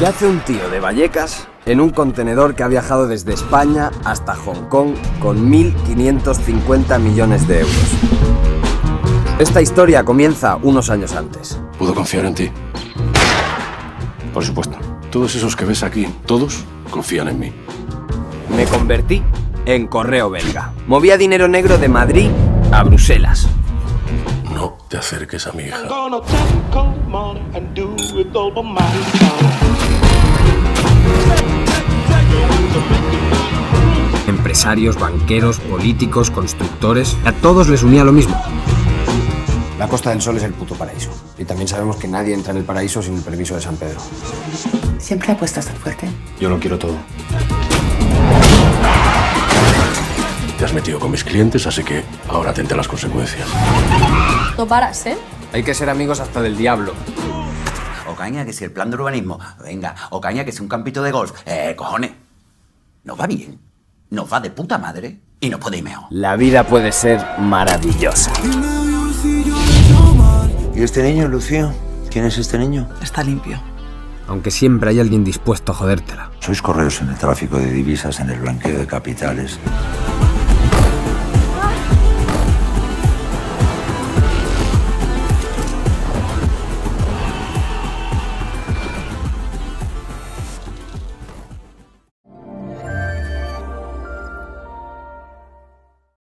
¿Qué hace un tío de Vallecas en un contenedor que ha viajado desde España hasta Hong Kong con 1.550 millones de euros? Esta historia comienza unos años antes. ¿Puedo confiar en ti? Por supuesto. Todos esos que ves aquí, todos confían en mí. Me convertí en correo belga. Movía dinero negro de Madrid a Bruselas. No te acerques a mi hija. Empresarios, banqueros, políticos, constructores, a todos les unía lo mismo. La Costa del Sol es el puto paraíso. Y también sabemos que nadie entra en el paraíso sin el permiso de San Pedro. Siempre apuestas tan fuerte. Yo lo quiero todo. Te has metido con mis clientes, así que ahora atente a las consecuencias. No paras, ¿eh? Hay que ser amigos hasta del diablo. O caña que si el plan de urbanismo, venga, o caña que si un campito de golf, eh, cojones. Nos va bien, nos va de puta madre y nos podéis mejor. La vida puede ser maravillosa. ¿Y este niño, Lucía? ¿Quién es este niño? Está limpio. Aunque siempre hay alguien dispuesto a jodértela. Sois correos en el tráfico de divisas, en el blanqueo de capitales.